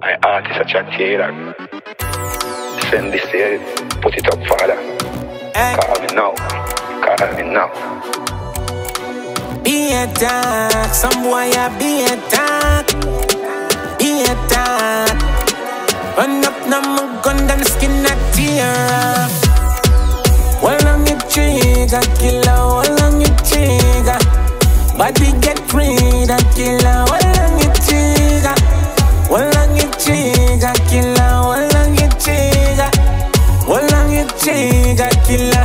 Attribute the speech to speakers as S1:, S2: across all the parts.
S1: My artist a chat Taylor. Send this here, put it up, father. Call me now. Call me now.
S2: Be a talk, some boy a be a talk, be a talk. Run up na my gun, then skin a tear off. Hold on your trigger, killer, hold on your trigger. Body get free, that killer, killer.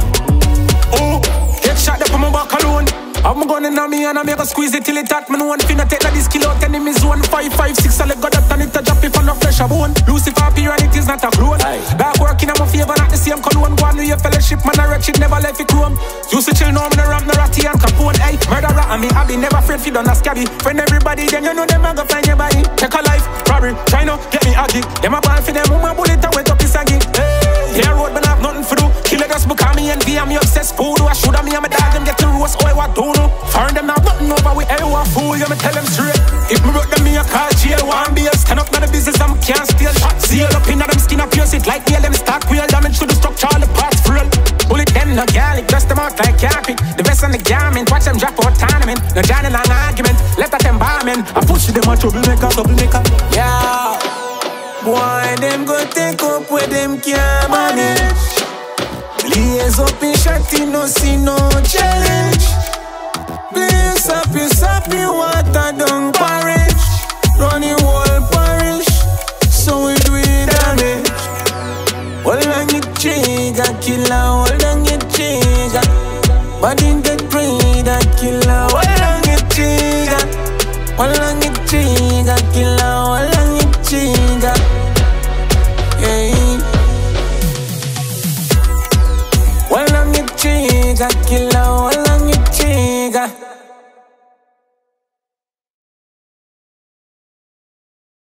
S3: Oh, get shot up on my back alone. I'm gonna know me and I'm gonna squeeze it till it hot. Me no one finna take that this kill out enemy zone. Five, five, six, I let go that and it a drop if I'm not fresh a bone. Lucifer appear and it is not a clone. Dark working in my favor, not the same cologne. Go on with your fellowship, man, I wretched, never left it chrome. Used to chill, now me no rap, no ratty and capone. Hey, murderer, and me, I be never afraid fi done a scabby. Friend everybody, then you know them a go find your body. Take a and my dog, them get to roast, oh, what do no. Foreign them not nothing over with everyone fool, you me tell them straight. If me broke them, me a call jail, one be a stand up, not the business, I'm can't steal. Seal up in them skin, I pierce it like nail, them stock wheel, damage to the structure, all the parts frail. Bullet them, no gal, it dust them out like carpet. The best on the garment, watch them drop out tournament. No Johnny long argument, left at them barman. I push them a troublemaker, troublemaker.
S2: Yeah. Boy, them go take up where them can't manage. Blaze up in shotty, no see no challenge. Blaze up, you sap me water down parish. Running whole parish, so we do it damage. Hold on your trigger, killer, hold on your trigger. Body get free, got killer